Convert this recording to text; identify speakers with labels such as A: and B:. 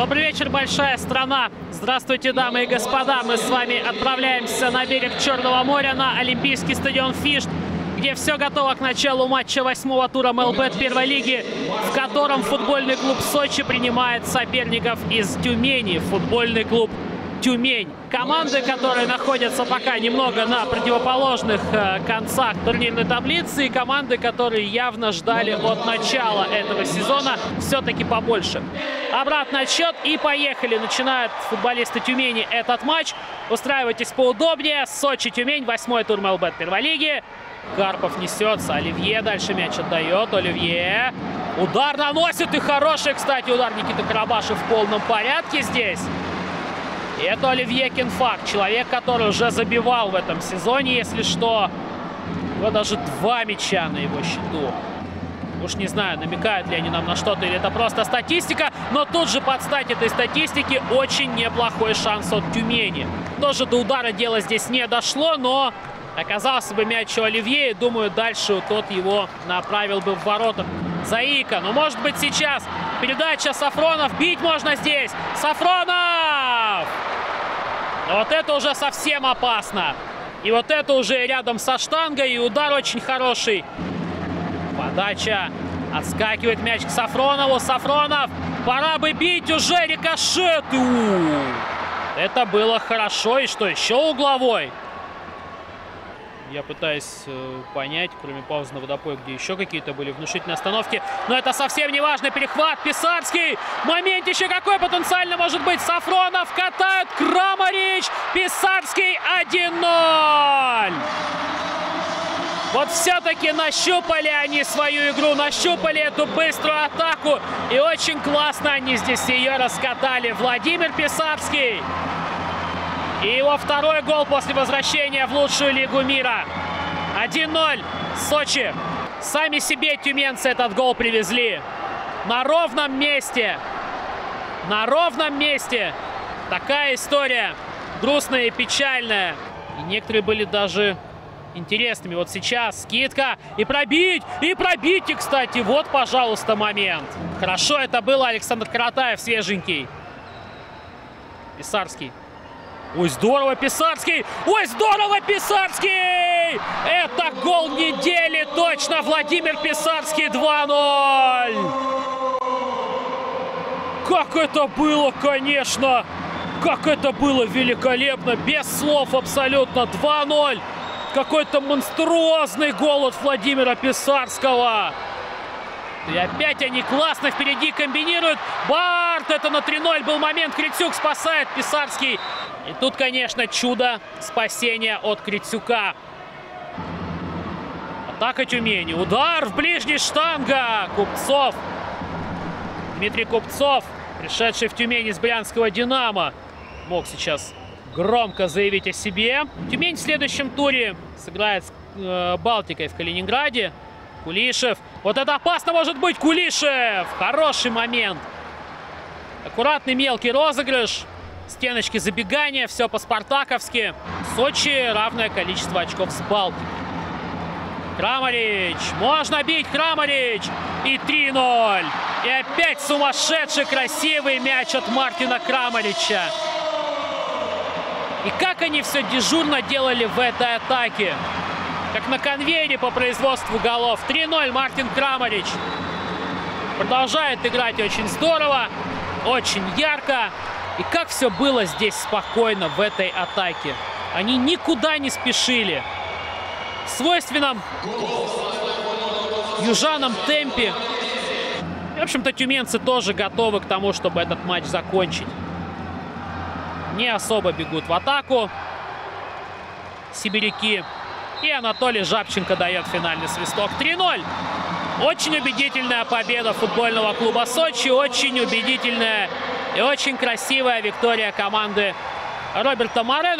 A: Добрый вечер, большая страна. Здравствуйте, дамы и господа. Мы с вами отправляемся на берег Черного моря на Олимпийский стадион Фишт, где все готово к началу матча восьмого тура МЛБ первой лиги, в котором футбольный клуб Сочи принимает соперников из Тюмени. Футбольный клуб Тюмень. Команды, которые находятся пока немного на противоположных э, концах турнирной таблицы, и команды, которые явно ждали от начала этого сезона все-таки побольше. Обратный отсчет и поехали. Начинают футболисты Тюмени этот матч. Устраивайтесь поудобнее. Сочи-Тюмень, восьмой тур МЛБ первой лиги. Карпов несется. Оливье дальше мяч отдает. Оливье. Удар наносит. И хороший, кстати, удар Никита Карабашев в полном порядке здесь. Это Оливье Кенфак, человек, который уже забивал в этом сезоне, если что. Вот даже два мяча на его счету. Уж не знаю, намекают ли они нам на что-то, или это просто статистика. Но тут же под стать этой статистики очень неплохой шанс от Тюмени. Тоже до удара дело здесь не дошло, но оказался бы мяч у Оливье. И думаю, дальше тот его направил бы в ворота. Заика. Ну, может быть, сейчас передача Сафронов. Бить можно здесь. Сафронов! Вот это уже совсем опасно. И вот это уже рядом со штангой. И удар очень хороший. Подача. Отскакивает мяч к Сафронову. Сафронов. Пора бы бить уже рикошет. Это было хорошо. И что, еще угловой? Я пытаюсь э, понять, кроме паузы на водопой, где еще какие-то были внушительные остановки. Но это совсем не важный перехват. Писарский. Момент еще какой потенциально может быть. Сафронов катают. Крамарич. Писарский 1-0. Вот все-таки нащупали они свою игру, нащупали эту быструю атаку. И очень классно они здесь ее раскатали. Владимир Писарский. И его второй гол после возвращения в лучшую лигу мира. 1-0. Сочи. Сами себе тюменцы этот гол привезли. На ровном месте. На ровном месте. Такая история. Грустная и печальная. И некоторые были даже интересными. Вот сейчас скидка. И пробить! И пробить! И, кстати, вот, пожалуйста, момент. Хорошо это было. Александр Каратаев свеженький. Писарский. Ой, здорово, Писарский! Ой, здорово, Писарский! Это гол недели, точно! Владимир Писарский 2-0! Как это было, конечно! Как это было великолепно! Без слов абсолютно! 2-0! Какой-то монструозный гол от Владимира Писарского! И опять они классно впереди комбинируют. Барт, это на 3-0 был момент. Крицюк спасает Писарский. И тут, конечно, чудо спасения от Крицюка. Атака Тюмени. Удар в ближний штанга. Купцов. Дмитрий Купцов, пришедший в Тюмень из Брянского «Динамо», мог сейчас громко заявить о себе. Тюмень в следующем туре сыграет с э, Балтикой в Калининграде. Кулишев. Вот это опасно может быть. Кулишев. Хороший момент. Аккуратный мелкий розыгрыш. Стеночки забегания. Все по-спартаковски. Сочи равное количество очков с Балтикой. Крамарич. Можно бить Крамарич. И 3-0. И опять сумасшедший красивый мяч от Мартина Крамарича. И как они все дежурно делали в этой атаке как на конвейере по производству голов. 3-0 Мартин Крамарич. Продолжает играть очень здорово, очень ярко. И как все было здесь спокойно в этой атаке. Они никуда не спешили. В свойственном южанам темпе. В общем-то, тюменцы тоже готовы к тому, чтобы этот матч закончить. Не особо бегут в атаку. Сибиряки и Анатолий Жабченко дает финальный свисток 3-0. Очень убедительная победа футбольного клуба Сочи. Очень убедительная и очень красивая виктория команды Роберта Морено.